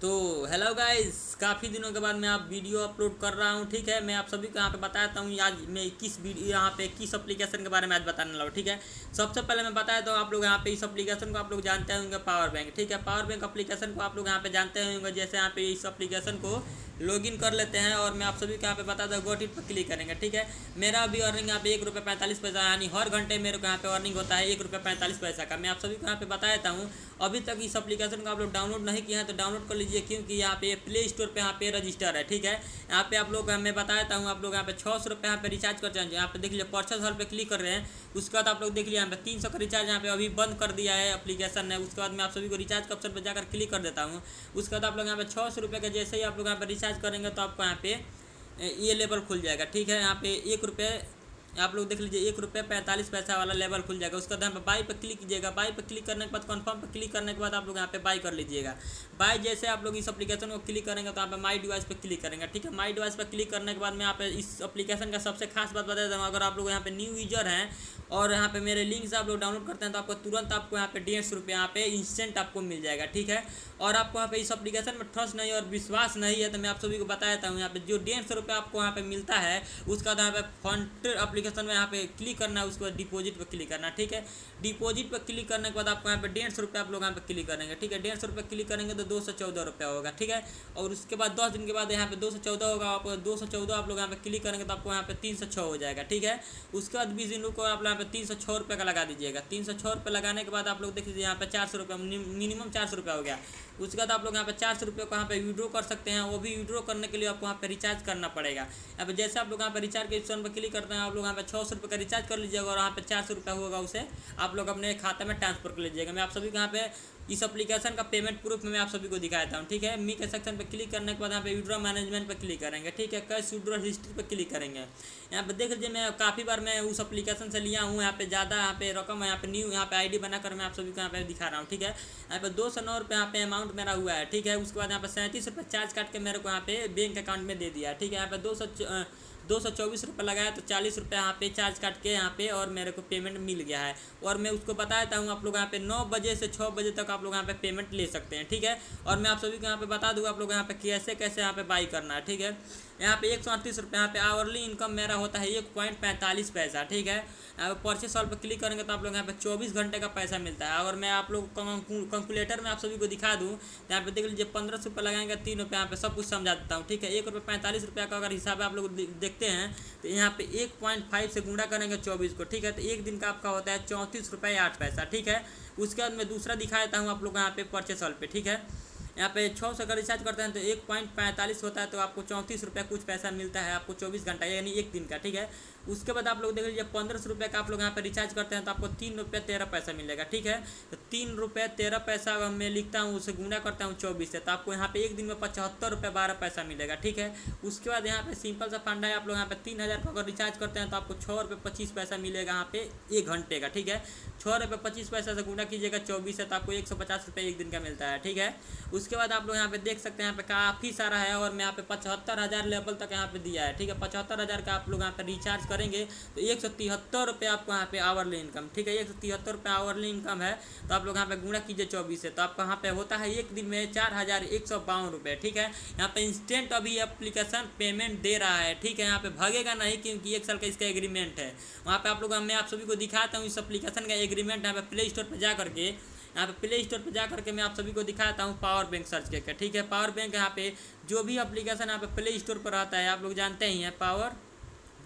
तो hello guys काफ़ी दिनों के बाद मैं आप वीडियो अपलोड कर रहा हूँ, ठीक है? मैं आप सभी को यहाँ पे बताता हूँ आज मैं किस वीडियो यहाँ पे किस एप्लीकेशन के बारे में आज बताने लगा ठीक है? सबसे पहले मैं बताया तो आप लोग यहाँ पे इस एप्लीकेशन को आप लोग जानते होंगे पावर बैंक ठीक है? पावर बैंक अप्लीकेशन को आप लोग यहाँ पे जानते होंगे, जैसे यहाँ पे इस अप्लीकेशन को लॉगिन कर लेते हैं और मैं आप सभी को यहाँ पे बताता हूँ गोटिट पर क्लिक करेंगे ठीक है मेरा अभी अर्निंग यहाँ पे एक रुपये पैंतालीस पैसा यानी हर घंटे मेरे को यहाँ पे अर्निंग होता है एक रुपये पैंतालीस पैसा का मैं आप सभी को यहाँ पे बता देता हूँ अभी तक इस एप्लीकेशन को आप लोग डाउनलोड नहीं किया है तो डाउनलोड कर लीजिए क्योंकि यहाँ पे प्ले स्टोर पर यहाँ पे रजिस्टर है ठीक है यहाँ पे आप लोग मैं बता देता हूँ आप लोग यहाँ पे छः सौ रुपये यहाँ पे रिचार्ज करते हैं यहाँ पे देख लीजिए परचेस हॉल पे क्लिक कर रहे हैं उसके बाद आप लोग देख लीजिए यहाँ पे तीन सौ का रिचार्ज यहाँ पे अभी बंद कर दिया है एप्लीकेशन ने उसके बाद मैं आप सभी को रिचार्ज के ऑप्शन पर जाकर क्लिक कर देता हूँ उसके बाद आप लोग यहाँ पे छः सौ रुपये का जैसे ही आप लोग यहाँ पे रिचार्ज करेंगे तो आपको यहाँ पे ये लेबल खुल जाएगा। ठीक है, यहाँ पे एक रुपये आप लोग देख लीजिए एक रुपये पैंतालीस पैसा वाला लेवल खुल जाएगा उसके यहाँ पे बाई पर क्लिक कीजिएगा बाई पर क्लिक करने के बाद कन्फर्म पर क्लिक करने के बाद आप लोग यहाँ पे बाई कर लीजिएगा बाई जैसे आप लोग इस एप्लीकेशन को क्लिक करेंगे तो यहाँ पे माई डिवाइस पर क्लिक करेंगे ठीक है माई डिवाइस पर क्लिक करने के बाद मैं यहाँ पे इस एप्लीकेशन का सबसे खास बात बता देता हूँ अगर आप लोग यहाँ पे न्यू यूज़र हैं और यहाँ पे मेरे लिंक से आप लोग डाउनलोड करते हैं तो आपको तुरंत आपको यहाँ पे डेढ़ सौ रुपये यहाँ पे इंस्टेंट आपको मिल जाएगा ठीक है और आपको यहाँ पे इस एप्लीकेशन में ट्रस्ट नहीं और विश्वास नहीं है तो मैं आप सभी को बता देता हूँ यहाँ पे जो डेढ़ सौ रुपये आपको यहाँ पे मिलता है उसका यहाँ पे फंड एप्लीकेशन में यहाँ पे क्लिक करना है उसके बाद डिपॉजिट पर क्लिक करना ठीक है डिपॉजिट पर क्लिक करने के बाद आपको यहाँ पे डेढ़ सौ आप लोग यहाँ पे क्लिक करेंगे ठीक है डेढ़ सौ क्लिक करेंगे तो दो सौ चौदह रुपया होगा ठीक है और उसके बाद दस दिन के बाद यहाँ पे दो सौ चौदह होगा आप दो सौ चौदह आप लोग यहाँ पे क्लिक करेंगे तो आपको यहाँ पे तीन सौ छः हो जाएगा ठीक है उसके बाद बीस दिन को आप यहाँ पे तीन सौ छः रुपये का लगा दीजिएगा तीन सौ छः रुपये लगाने के बाद आप लोग देख लीजिए यहाँ पे चार सौ रुपये मिनिमम चार सौ रुपये हो गया उसके बाद आप लोग यहाँ पे चार सौ रुपये को यहाँ पे विड्रॉ कर सकते हैं वो भी विड्रॉ करने के लिए आपको यहाँ पे रिचार्ज करना पड़ेगा पे जैसे आप लोग यहाँ पे रिचार्ज के ऑप्शन पर क्लिक करते हैं आप लोग पे छः सौ रुपये का रिचार्ज कर लीजिएगा और यहाँ पे चार सौ रुपये होगा उसे आप लोग अपने खाते में ट्रांसफ़र कर लीजिएगा मैं आप सभी को यहाँ पे इस एप्लीकेशन का पेमेंट प्रूफ में आप सभी को दिखाता हूँ ठीक है मी के सेक्शन पे क्लिक करने के बाद यहाँ पे विड्रॉ मैनेजमेंट पे क्लिक करेंगे ठीक है कैश विड्रॉ हिस्ट्री पे क्लिक करेंगे यहाँ पे देख लीजिए मैं काफ़ी बार मैं उस एप्लीकेशन से लिया हूँ यहाँ पे ज़्यादा यहाँ पे रकम यहाँ पे न्यू यहाँ पे आईडी बनाकर मैं आप सभी को यहाँ पे दिखा रहा हूँ ठीक है यहाँ पे दो सौ नौ रुपये यहाँ पे अमाउंट मेरा हुआ है ठीक है उसके बाद यहाँ पे सैंतीस रुपये चार्ज काट के मेरे को यहाँ पे बैंक अकाउंट में दे दिया है ठीक है यहाँ पे दो सौ दो सौ चौबीस रुपये लगाया तो चालीस रुपये यहाँ पे चार्ज काट के यहाँ पे और मेरे को पेमेंट मिल गया है और मैं उसको बता देता हूँ आप लोग यहाँ पे नौ बजे से छः बजे तक आप लोग यहाँ पे पेमेंट ले सकते हैं ठीक है और मैं आप सभी को यहाँ पे बता दूँ आप लोग यहाँ पे कैसे कैसे यहाँ पे बाई करना है ठीक है यहाँ पे एक सौ अड़तीस रुपये यहाँ पे आवरली इनकम मेरा होता है एक पॉइंट पैंतालीस पैसा ठीक है यहाँ पे परचेस सॉल पर क्लिक करेंगे तो आप लोग यहाँ पे चौबीस घंटे का पैसा मिलता है और मैं आप लोग कैलकुलेटर में आप सभी को दिखा दूँ तो यहाँ पे देख लीजिए पंद्रह सौ रुपये लगाएँगे तीन रुपये यहाँ पे सब कुछ समझा देता हूँ ठीक है एक रुपये पैंतालीस रुपये का अगर हिसाब आप लोग देखते हैं तो यहाँ पे एक पॉइंट फाइव से गुणा करेंगे चौबीस को, ठीक है? तो एक दिन का आपका होता है चौंतीस रुपये आठ पैसा, ठीक है? उसके बाद मैं दूसरा दिखा देता हूँ आप लोग यहाँ पे परचेस हॉल पे, ठीक है? यहाँ पे छः सौ का रिचार्ज करते हैं तो एक पॉइंट पैंतालीस होता है तो आपको चौंतीस रुपये कुछ पैसा मिलता है, आपको चौबीस घंटा, यानी एक दिन का, ठीक है? उसके बाद आप लोग देख लीजिए, पंद्रह सौ रुपये का आप लोग यहाँ पे रिचार्ज करते हैं तो आपको तीन रुपये तेरह पैसा मिलेगा, ठीक है? तो तीन रुपये तेरह पैसा मैं लिखता हूँ, उसे गुना करता हूँ चौबीस से तो आपको यहाँ पे एक दिन में पचहत्तर रुपये बारह पैसा मिलेगा, ठीक है? उसके बाद यहाँ पे सिंपल सा फंडा है, आप लोग यहाँ पे तीन हज़ार का अगर रिचार्ज करते हैं तो आपको छः रुपये पच्चीस पैसा मिलेगा यहाँ पे एक घंटे का, ठीक है? छः रुपये पच्चीस पैसा से गुना कीजिएगा चौबीस है तो आपको एक सौ पचास रुपये एक दिन का मिलता है, ठीक है? उसके बाद आप लोग यहाँ पे देख सकते हैं यहाँ पे काफ़ी सारा है और मैं यहाँ पे पचहत्तर हज़ार लेवल तक यहाँ पे दिया है ठीक है पचहत्तर हज़ार का आप लोग यहाँ पे रिचार्ज करेंगे तो एक सौ तिहत्तर रुपये आपको यहाँ पे आवरली इनकम ठीक है एक सौ तिहत्तर रुपये आवरली इनकम है तो आप लोग यहाँ पे गुणा कीजिए चौबीस से तो आपको यहाँ पे होता है एक दिन में चार हज़ार एक सौ बावन रुपये ठीक है यहाँ पे इंस्टेंट अभी एप्लीकेशन पेमेंट दे रहा है ठीक है यहाँ पे भागेगा नहीं क्योंकि एक साल का इसका एग्रीमेंट है वहाँ पे आप लोग मैं आप सभी को दिखाता हूँ इस एप्लीकेशन का एग्रीमेंट यहाँ पे प्ले स्टोर पर जा करके यहाँ पे प्ले स्टोर पर जा करके मैं आप सभी को दिखाता हूँ पावर बैंक सर्च करके, ठीक है? पावर बैंक यहाँ पे जो भी अप्लीकेशन यहाँ पे प्ले स्टोर पर आता है, आप लोग जानते ही हैं पावर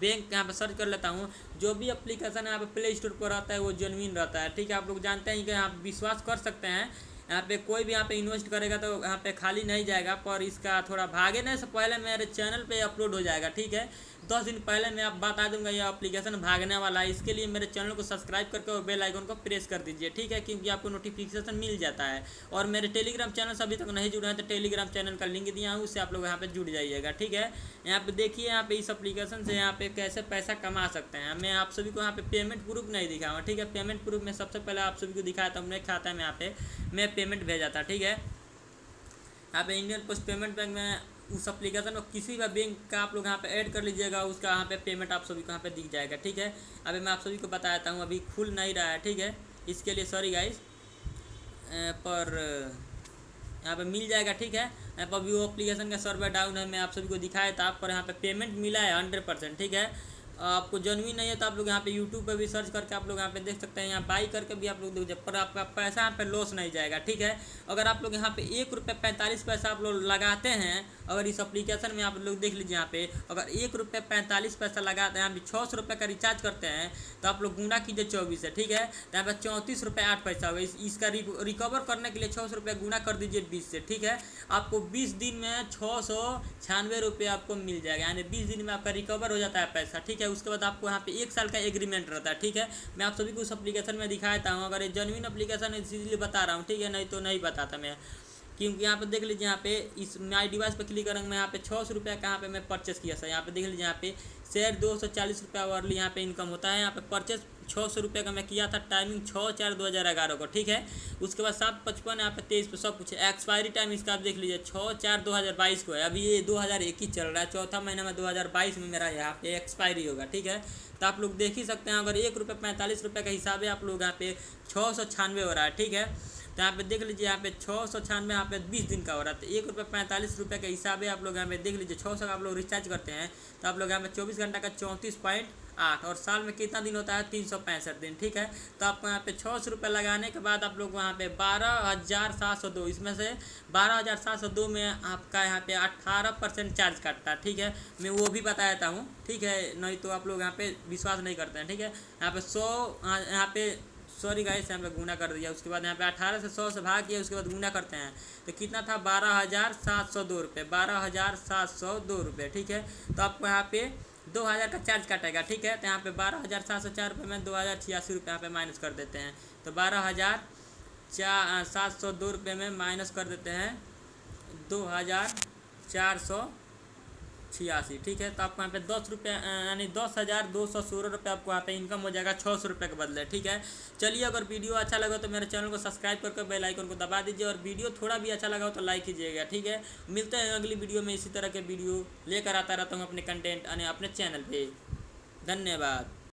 बैंक यहाँ पे सर्च कर लेता हूँ। जो भी अप्लीकेशन यहाँ पे प्ले स्टोर पर आता है, वो जेनविन रहता है, ठीक है? आप लोग जानते हैं कि आप विश्वास कर सकते हैं यहाँ पे कोई भी यहाँ पे इन्वेस्ट करेगा तो यहाँ पे खाली नहीं जाएगा पर इसका थोड़ा भागने से पहले मेरे चैनल पे अपलोड हो जाएगा, ठीक है? दस दिन पहले मैं आप बता दूँगा ये एप्लीकेशन भागने वाला है। इसके लिए मेरे चैनल को सब्सक्राइब करके और बेल आइकन को प्रेस कर दीजिए, ठीक है? क्योंकि आपको नोटिफिकेशन मिल जाता है। और मेरे टेलीग्राम चैनल से अभी तक नहीं जुड़े हैं तो टेलीग्राम चैनल का लिंक दिया हूँ, उससे आप लोग यहाँ पे जुड़ जाइएगा, ठीक है? यहाँ पे देखिए यहाँ पे इस एप्लीकेशन से यहाँ पे कैसे पैसा कमा सकते हैं। मैं आप सभी को यहाँ पे पेमेंट प्रूफ नहीं दिखाऊँगा, ठीक है? पेमेंट प्रूफ में सबसे पहले आप सभी को दिखाया था मेरे खाता में यहाँ पे। मैं पेमेंट भेजा था, ठीक है? यहाँ पे इंडियन पोस्ट पेमेंट बैंक में उस एप्लीकेशन में किसी भी बैंक का आप लोग यहाँ पे ऐड कर लीजिएगा, उसका यहाँ पे पेमेंट आप सभी को यहाँ पे दिख जाएगा, ठीक है? अभी मैं आप सभी को बताता हूँ, अभी खुल नहीं रहा है, ठीक है? इसके लिए सॉरी गाइज़ पर यहाँ पे मिल जाएगा, ठीक है? यहाँ पर भी वो एप्लीकेशन का सर्वर डाउन है, मैं आप सभी को दिखाया था आप पर यहाँ पे पेमेंट मिला है हंड्रेड परसेंट ठीक है? आपको जनवी नहीं है तो आप लोग यहाँ पे यूट्यूब पे भी सर्च करके आप लोग यहाँ पे देख सकते हैं यहाँ बाई करके भी आप लोग देख पर आपका पैसा यहाँ पे लॉस नहीं जाएगा ठीक है? अगर आप लोग यहाँ पे एक रुपये पैंतालीस पैसा आप लोग लगाते हैं अगर इस अप्लीकेशन में आप लोग देख लीजिए यहाँ पे अगर एक रुपये पैंतालीस पैसा लगाते हैं यहाँ पे छः सौ रुपये का रिचार्ज करते हैं तो आप लोग गुना कीजिए चौबीस है ठीक है? तो यहाँ पे चौंतीस रुपये आठ पैसा होगा इस, इसका रिकवर करने के लिए छः सौ रुपये गुना कर दीजिए बीस से ठीक है? आपको बीस दिन में छः सौ छियानवे रुपये आपको मिल जाएगा यानी बीस दिन में आपका रिकवर हो जाता है पैसा ठीक है उसके बाद आपको यहाँ पे एक साल का एग्रीमेंट रहता है, ठीक है? मैं आप सभी को उस एप्लीकेशन में दिखाता हूँ। अगर ये जेनविन अप्लीकेशन है इसीलिए बता रहा हूँ, ठीक है? नहीं तो नहीं बताता मैं। क्योंकि यहाँ पे देख लीजिए, यहाँ पे इस माई डिवाइस पे क्लिक करेंगे, मैं यहाँ पे छः सौ रुपया का यहाँ पे मैं परचेस किया था। यहाँ पे देख लीजिए, यहाँ पे शेयर दो सौ चालीस रुपया वर्ली यहाँ पे इनकम होता है। यहाँ पे परचेस छः सौ रुपये का मैं किया था टाइमिंग छः चार दो हज़ार ग्यारह को, ठीक है? उसके बाद सात पचपन, यहाँ पे तेईस पे सब कुछ एक्सपायरी टाइम इसका आप देख लीजिए छः चार दो हज़ार बाईस को है। अभी ये दो हज़ार इक्कीस चल रहा है, चौथा महीना में दो हज़ार बाईस में मेरा यहाँ पे एक्सपायरी होगा, ठीक है? तो आप लोग देख ही सकते हैं, अगर एक रुपये, पैंतालीस रुपये का हिसाब है, आप लोग यहाँ पे छः सौ छियानवे हो रहा है, ठीक है? तो यहाँ पे देख लीजिए, यहाँ पे छः सौ छियानवे यहाँ पे बीस दिन का हो रहा है। तो एक रुपये, पैंतालीस रुपये के हिसाब है, आप लोग यहाँ पे देख लीजिए छः सौ का आप लोग रिचार्ज करते हैं तो आप लोग यहाँ पे चौबीस घंटा का चौंतीस पॉइंट आठ और साल में कितना दिन होता है? तीन सौ पैंसठ दिन, ठीक है? तो आपको यहाँ पे छः सौ रुपये लगाने के बाद आप लोग वहाँ पे बारह हज़ार सात सौ दो, इसमें से बारह हज़ार सात सौ दो में आपका यहाँ पे अट्ठारह परसेंट चार्ज काटता है, ठीक है? मैं वो भी बता देता हूँ, ठीक है? नहीं तो आप लोग यहाँ पे विश्वास नहीं करते हैं, ठीक है? यहाँ पे सौ यहाँ पे सॉरी गाइस यहाँ पे गुना कर दिया, उसके बाद यहाँ पे अठारह से सौ से भाग किया, उसके बाद गुना करते हैं। तो कितना था? बारह हज़ार सात सौ दो रुपये बारह हज़ार सात सौ दो रुपये ठीक है? तो आपको यहाँ पे दो हज़ार का चार्ज काटेगा, ठीक है? तो यहाँ पे बारह हज़ार सात सौ चार रुपये में दो हज़ार छियासी रुपये यहाँ पर माइनस कर देते हैं। तो बारह हज़ार चार सात सौ दो रुपये में माइनस कर देते हैं। दो हज़ार चार सौ छियासी, ठीक है? तो आपको यहाँ पे दस रुपये यानी दस हज़ार दो सौ सोलह रुपये आपको यहाँ पे इनकम हो जाएगा छः सौ रुपये के बदले, ठीक है? चलिए, अगर वीडियो अच्छा लगा तो मेरे चैनल को सब्सक्राइब करके बेल आइकन को दबा दीजिए और वीडियो थोड़ा भी अच्छा लगा हो तो लाइक कीजिएगा, ठीक है? मिलते हैं अगली वीडियो में इसी तरह के वीडियो लेकर आता रहता हूँ अपने कंटेंट यानी अपने चैनल पर धन्यवाद।